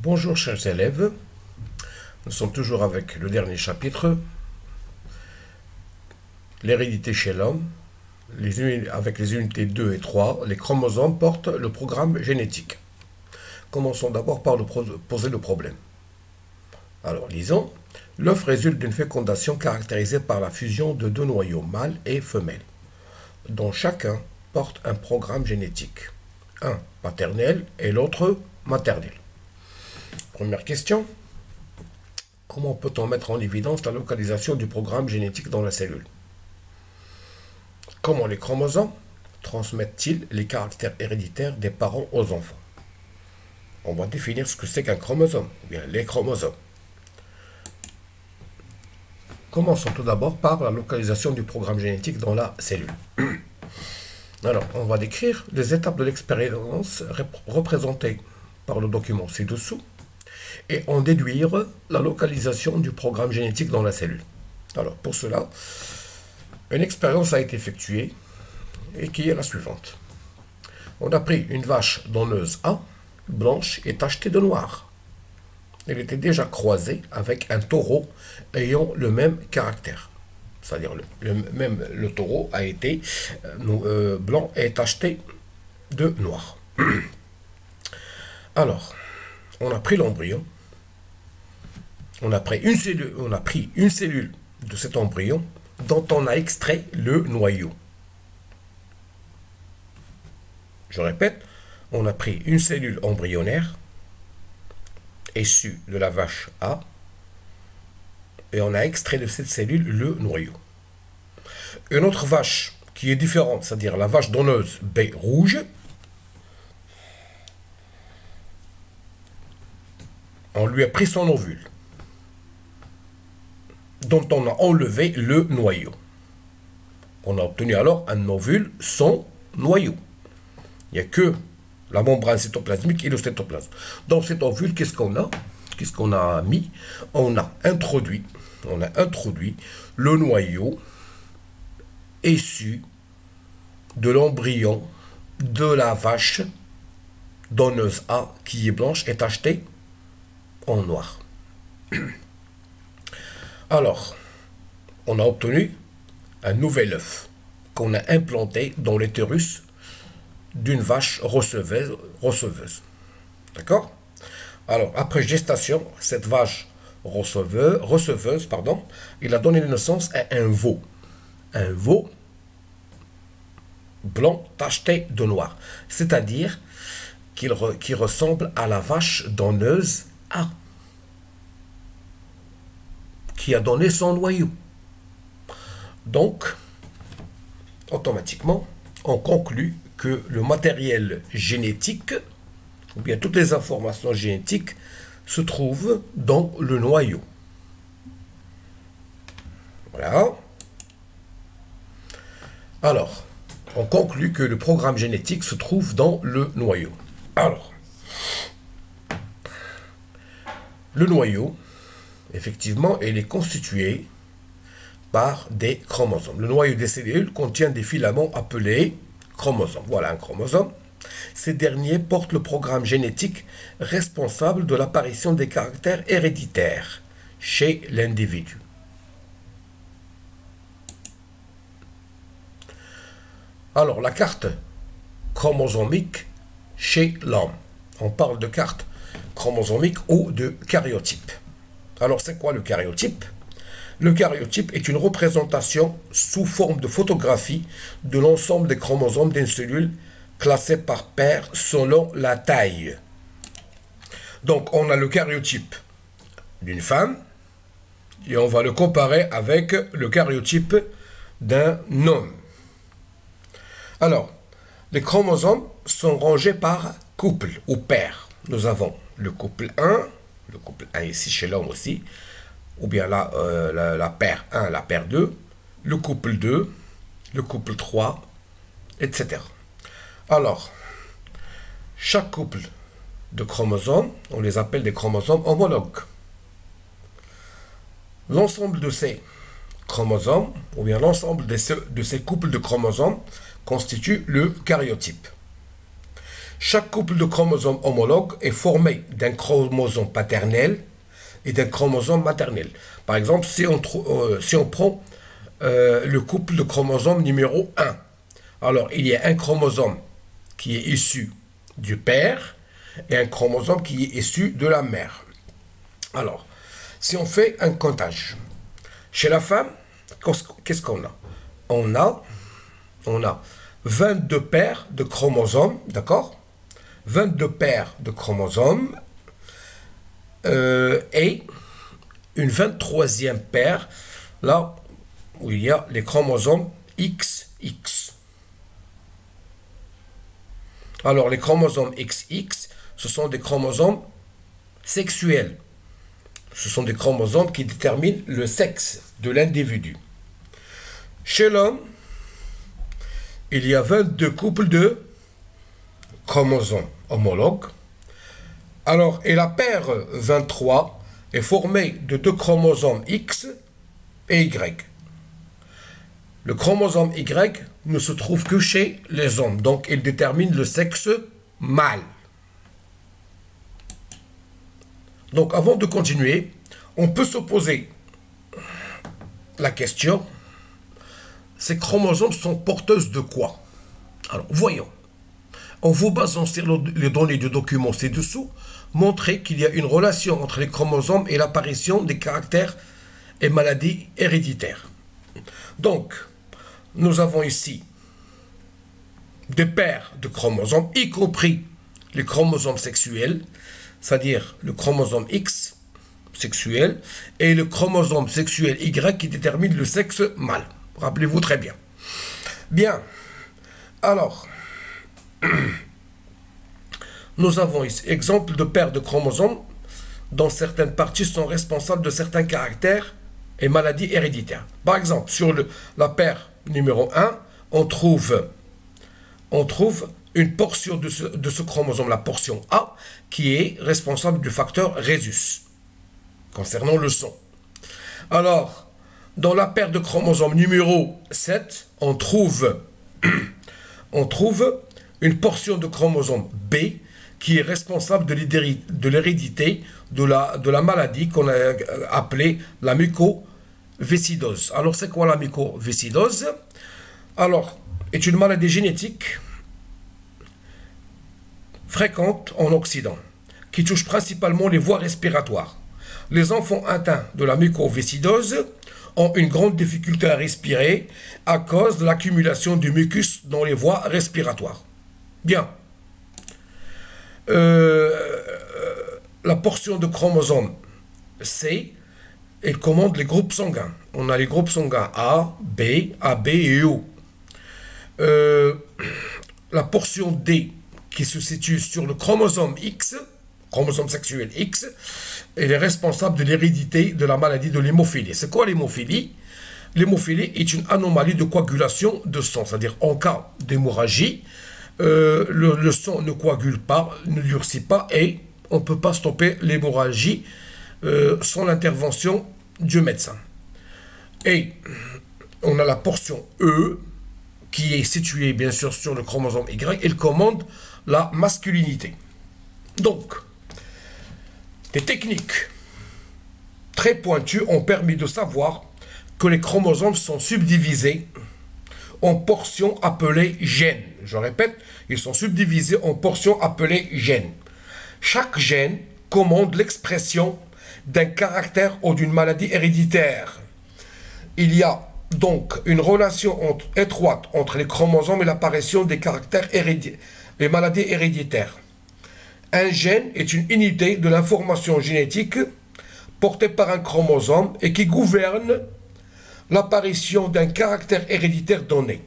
Bonjour chers élèves, nous sommes toujours avec le dernier chapitre, l'hérédité chez l'homme, avec les unités 2 et 3, les chromosomes portent le programme génétique. Commençons d'abord par poser le problème. Alors lisons, l'œuf résulte d'une fécondation caractérisée par la fusion de deux noyaux mâles et femelles, dont chacun porte un programme génétique, un paternel et l'autre maternel. Première question. Comment peut-on mettre en évidence la localisation du programme génétique dans la cellule? Comment les chromosomes transmettent-ils les caractères héréditaires des parents aux enfants? On va définir ce que c'est qu'un chromosome, ou bien les chromosomes. Commençons tout d'abord par la localisation du programme génétique dans la cellule. Alors, on va décrire les étapes de l'expérience représentées par le document ci-dessous et en déduire la localisation du programme génétique dans la cellule. Alors pour cela, une expérience a été effectuée et qui est la suivante. On a pris une vache donneuse A, blanche et tachetée de noir. Elle était déjà croisée avec un taureau ayant le même caractère. C'est-à-dire le, même taureau a été euh, euh, blanc et tacheté de noir. Alors, on a pris l'embryon, on a pris une cellule, on a pris une cellule de cet embryon dont on a extrait le noyau. Je répète, on a pris une cellule embryonnaire issue de la vache A et on a extrait de cette cellule le noyau. Une autre vache qui est différente, c'est-à-dire la vache donneuse B rouge, lui a pris son ovule dont on a enlevé le noyau. On a obtenu alors un ovule sans noyau. Il n'y a que la membrane cytoplasmique et le cytoplasme. Dans cet ovule, qu'est-ce qu'on a? Qu'est-ce qu'on a mis? On a introduit, on a introduit le noyau issu de l'embryon de la vache donneuse A qui est blanche est achetée noir. Alors, on a obtenu un nouvel œuf qu'on a implanté dans l'utérus d'une vache receveuse. receveuse. D'accord? Alors, après gestation, cette vache receveuse, receveuse pardon, il a donné naissance à un veau. Un veau blanc tacheté de noir. C'est-à-dire qu'il ressemble à la vache donneuse Qui a donné son noyau. Donc, automatiquement, on conclut que le matériel génétique, ou bien toutes les informations génétiques, se trouvent dans le noyau. Voilà. Alors, on conclut que le programme génétique se trouve dans le noyau. Alors, le noyau, effectivement, elle est constituée par des chromosomes. Le noyau des cellules contient des filaments appelés chromosomes. Voilà un chromosome. Ces derniers portent le programme génétique responsable de l'apparition des caractères héréditaires chez l'individu. Alors, la carte chromosomique chez l'homme. On parle de carte chromosomique ou de karyotype. Alors c'est quoi le karyotype? Le karyotype est une représentation sous forme de photographie de l'ensemble des chromosomes d'une cellule classée par paire selon la taille. Donc on a le karyotype d'une femme et on va le comparer avec le karyotype d'un homme. Alors, les chromosomes sont rangés par couple ou paire. Nous avons le couple 1, le couple 1 ici chez l'homme aussi, ou bien la, euh, la, paire 1, la paire 2, le couple 2, le couple 3, etc. Alors, chaque couple de chromosomes, on les appelle des chromosomes homologues. L'ensemble de ces chromosomes, ou bien l'ensemble de, de ces couples de chromosomes, constitue le karyotype. Chaque couple de chromosomes homologues est formé d'un chromosome paternel et d'un chromosome maternel. Par exemple, si on, euh, prend euh, le couple de chromosomes numéro 1, alors il y a un chromosome qui est issu du père et un chromosome qui est issu de la mère. Alors, si on fait un comptage, chez la femme, qu'est-ce qu'on a? On a, on a 22 paires de chromosomes, d'accord? 22 paires de chromosomes euh, et une 23e paire, là où il y a les chromosomes XX. Alors les chromosomes XX, ce sont des chromosomes sexuels. Ce sont des chromosomes qui déterminent le sexe de l'individu. Chez l'homme, il y a 22 couples de chromosomes homologues. Alors, et la paire 23 est formée de deux chromosomes X et Y. Le chromosome Y ne se trouve que chez les hommes, donc il détermine le sexe mâle. Donc avant de continuer, on peut se poser la question, ces chromosomes sont porteuses de quoi? Alors voyons. En vous basant sur les données du document ci-dessous, montrez qu'il y a une relation entre les chromosomes et l'apparition des caractères et maladies héréditaires. Donc, nous avons ici des paires de chromosomes, y compris les chromosomes sexuels, c'est-à-dire le chromosome X sexuel et le chromosome sexuel Y qui détermine le sexe mâle. Rappelez-vous très bien. Bien. Alors, nous avons ici exemple de paires de chromosomes dont certaines parties sont responsables de certains caractères et maladies héréditaires. Par exemple, sur la paire numéro 1, on trouve, on trouve une portion de ce, chromosome, la portion A, qui est responsable du facteur Rhésus, concernant le son. Alors, dans la paire de chromosomes numéro 7, on trouve, on trouve une portion de chromosome B qui est responsable de l'hérédité de la, maladie qu'on a appelée la mucoviscidose. Alors, c'est quoi la mucoviscidose? Alors, est une maladie génétique fréquente en Occident, qui touche principalement les voies respiratoires. Les enfants atteints de la mucoviscidose ont une grande difficulté à respirer à cause de l'accumulation du mucus dans les voies respiratoires. Bien. Euh, la portion de chromosome C, elle commande les groupes sanguins. On a les groupes sanguins A, B, AB et O. Euh, la portion D qui se situe sur le chromosome X, chromosome sexuel X, elle est responsable de l'hérédité de la maladie de l'hémophilie. C'est quoi l'hémophilie? L'hémophilie est une anomalie de coagulation de sang, c'est-à-dire en cas d'hémorragie, euh, le, sang ne coagule pas, ne durcit pas et on ne peut pas stopper l'hémorragie euh, sans l'intervention du médecin. Et on a la portion E qui est située bien sûr sur le chromosome Y, elle commande la masculinité. Donc, des techniques très pointues ont permis de savoir que les chromosomes sont subdivisés en portions appelées gènes. Je répète, ils sont subdivisés en portions appelées gènes. Chaque gène commande l'expression d'un caractère ou d'une maladie héréditaire. Il y a donc une relation étroite entre les chromosomes et l'apparition des caractères héréditaires les maladies héréditaires. Un gène est une unité de l'information génétique portée par un chromosome et qui gouverne l'apparition d'un caractère héréditaire donné.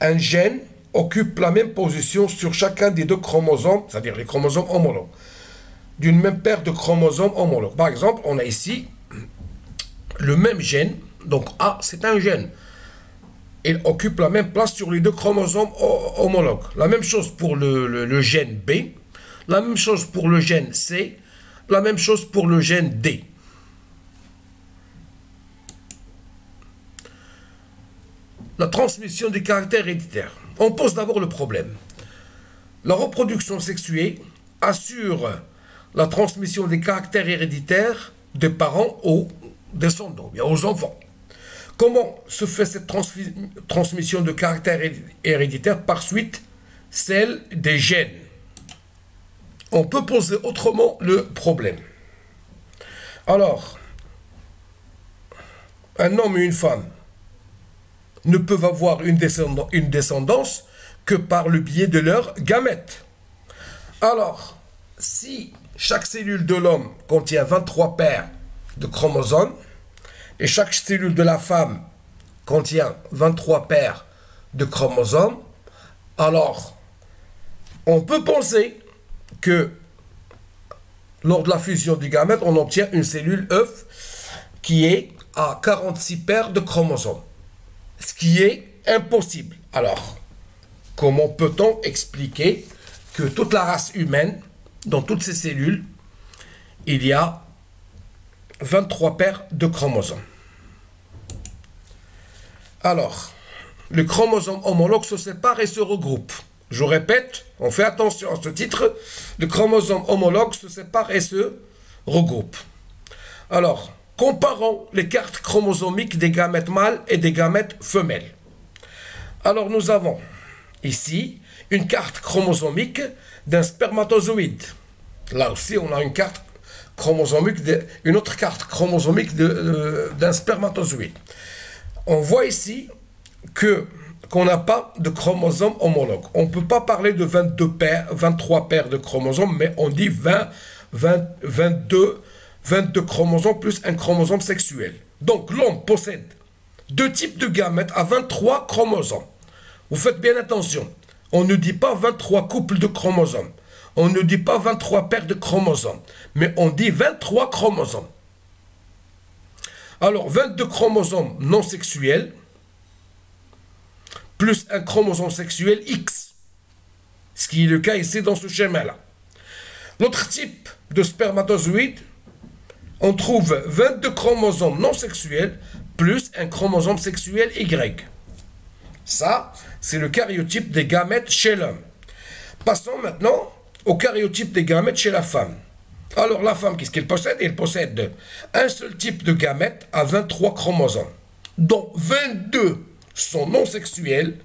Un gène occupe la même position sur chacun des deux chromosomes, c'est-à-dire les chromosomes homologues, d'une même paire de chromosomes homologues. Par exemple, on a ici le même gène, donc A, c'est un gène il occupe la même place sur les deux chromosomes homologues. La même chose pour le, gène B, la même chose pour le gène C, la même chose pour le gène D. La transmission des caractères héréditaires. On pose d'abord le problème. la reproduction sexuée assure la transmission des caractères héréditaires des parents aux descendants, aux enfants. Comment se fait cette transmission de caractères héréditaires Par suite, celle des gènes? On peut poser autrement le problème. Alors, un homme et une femme ne peuvent avoir une, descendance que par le biais de leurs gamètes. Alors, si chaque cellule de l'homme contient 23 paires de chromosomes et chaque cellule de la femme contient 23 paires de chromosomes, alors on peut penser que lors de la fusion du gamète, on obtient une cellule œuf qui est à 46 paires de chromosomes, qui est impossible. Alors, comment peut-on expliquer que toute la race humaine, dans toutes ces cellules, il y a 23 paires de chromosomes? Alors, les chromosomes homologues se séparent et se regroupent. Je répète, on fait attention à ce titre, les chromosomes homologues se séparent et se regroupent. Alors, comparons les cartes chromosomiques des gamètes mâles et des gamètes femelles. Alors, nous avons ici une carte chromosomique d'un spermatozoïde. Là aussi, on a une carte chromosomique, une autre carte chromosomique d'un spermatozoïde. On voit ici que qu'on n'a pas de chromosomes homologues. On ne peut pas parler de 22 paires, 23 paires de chromosomes, mais on dit 20, 22, 22 chromosomes plus un chromosome sexuel. Donc l'homme possède deux types de gamètes à 23 chromosomes. Vous faites bien attention. On ne dit pas 23 couples de chromosomes. On ne dit pas 23 paires de chromosomes. Mais on dit 23 chromosomes. Alors, 22 chromosomes non sexuels, plus un chromosome sexuel X. Ce qui est le cas ici dans ce schéma-là. L'autre type de spermatozoïde, on trouve 22 chromosomes non sexuels plus un chromosome sexuel Y. Ça, c'est le karyotype des gamètes chez l'homme. Passons maintenant au karyotype des gamètes chez la femme. Alors la femme, qu'est-ce qu'elle possède? Elle possède un seul type de gamètes à 23 chromosomes, dont 22 sont non sexuels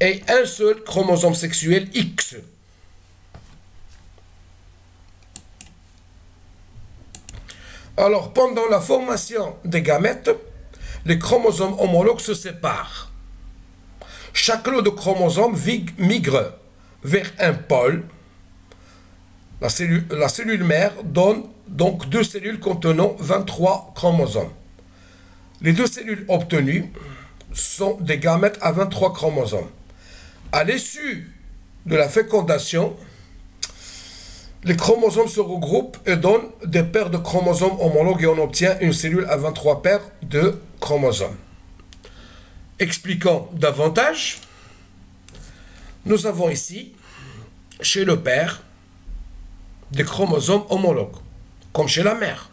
et un seul chromosome sexuel X. Alors pendant la formation des gamètes, les chromosomes homologues se séparent. Chaque lot de chromosomes migre vers un pôle. La cellule, mère donne donc deux cellules contenant 23 chromosomes. Les deux cellules obtenues sont des gamètes à 23 chromosomes. À l'issue de la fécondation, les chromosomes se regroupent et donnent des paires de chromosomes homologues et on obtient une cellule à 23 paires de chromosomes. Expliquons davantage. Nous avons ici, chez le père, des chromosomes homologues, comme chez la mère.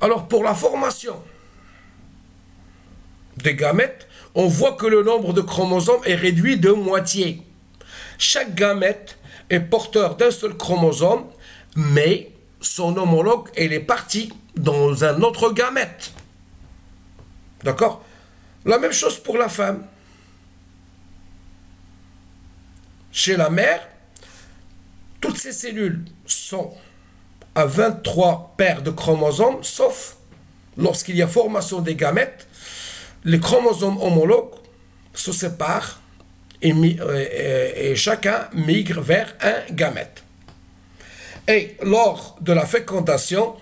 Alors pour la formation des gamètes, on voit que le nombre de chromosomes est réduit de moitié. Chaque gamète porteur d'un seul chromosome, mais son homologue, est partie dans un autre gamète. D'accord? La même chose pour la femme. Chez la mère, toutes ces cellules sont à 23 paires de chromosomes, sauf lorsqu'il y a formation des gamètes, les chromosomes homologues se séparent et, chacun migre vers un gamète. Et lors de la fécondation,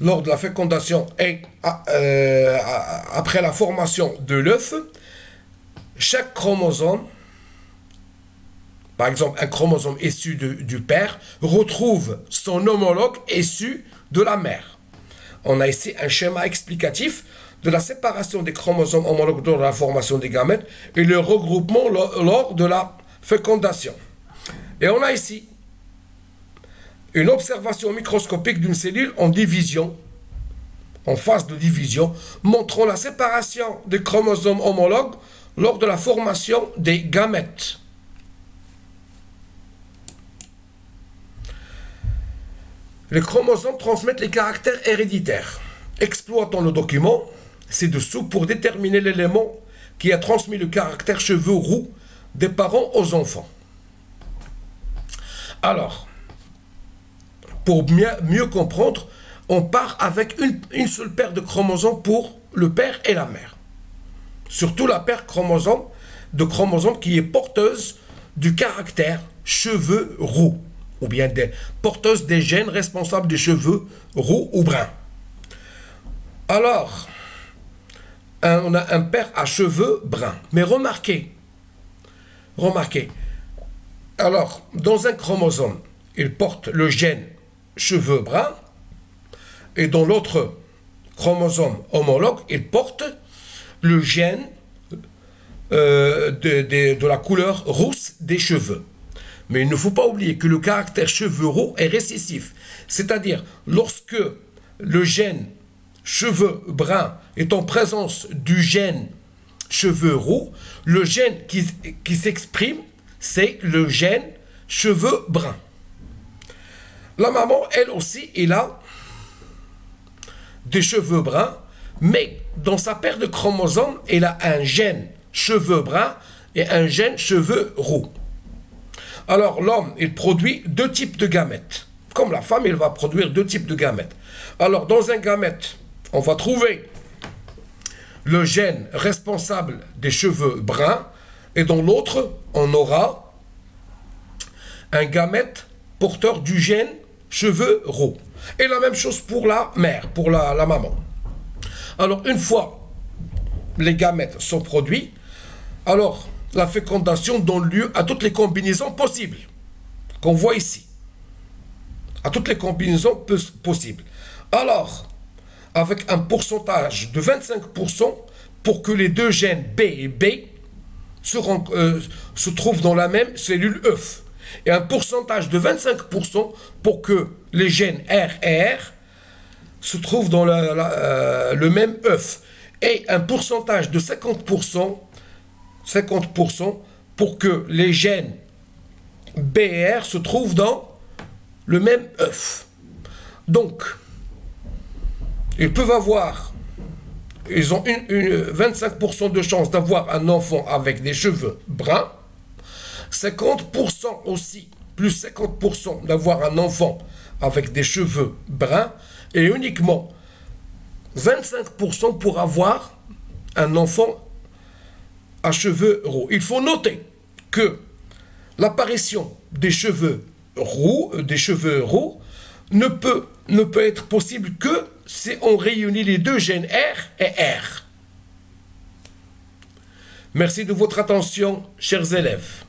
lors de la fécondation et euh, après la formation de l'œuf, chaque chromosome, par exemple un chromosome issu du père, retrouve son homologue issu de la mère. On a ici un schéma explicatif de la séparation des chromosomes homologues lors de la formation des gamètes et le regroupement lors de la fécondation. Et on a ici une observation microscopique d'une cellule en division, en phase de division, montrant la séparation des chromosomes homologues lors de la formation des gamètes. Les chromosomes transmettent les caractères héréditaires. Exploitons le document ci-dessous pour déterminer l'élément qui a transmis le caractère cheveux roux des parents aux enfants. Alors, pour mieux, comprendre, on part avec une, une, seule paire de chromosomes pour le père et la mère. Surtout la paire chromosome de chromosomes qui est porteuse du caractère cheveux roux, ou bien des, porteuse des gènes responsables des cheveux roux ou bruns. Alors, on a un père à cheveux bruns. Mais remarquez, remarquez, alors, dans un chromosome, il porte le gène cheveux bruns, et dans l'autre chromosome homologue, il porte le gène euh, de, la couleur rousse des cheveux. Mais il ne faut pas oublier que le caractère cheveux roux est récessif. C'est-à-dire, lorsque le gène cheveux bruns est en présence du gène cheveux roux, le gène qui, s'exprime, c'est le gène cheveux bruns. La maman, elle aussi, elle a des cheveux bruns, mais dans sa paire de chromosomes, elle a un gène cheveux bruns et un gène cheveux roux. Alors l'homme, il produit deux types de gamètes. Comme la femme, il va produire deux types de gamètes. Alors dans un gamète, on va trouver le gène responsable des cheveux bruns et dans l'autre, on aura un gamète porteur du gène cheveux roux. Et la même chose pour la mère, pour la, maman. Alors une fois les gamètes sont produits, alors la fécondation donne lieu à toutes les combinaisons possibles qu'on voit ici. À toutes les combinaisons possibles. Alors, avec un pourcentage de 25% pour que les deux gènes B et B se, euh, se trouvent dans la même cellule œuf. Et un pourcentage de 25% pour que les gènes R et R se trouvent dans euh, le même œuf. Et un pourcentage de 50%, 50% pour que les gènes B et R se trouvent dans le même œuf. Donc, ils peuvent avoir, ils ont une, 25% de chance d'avoir un enfant avec des cheveux bruns, 50% aussi, plus 50% d'avoir un enfant avec des cheveux bruns, et uniquement 25% pour avoir un enfant à cheveux roux. Il faut noter que l'apparition des cheveux roux, euh, des cheveux roux ne peut, ne peut être possible que si on réunit les deux gènes R et R. Merci de votre attention, chers élèves.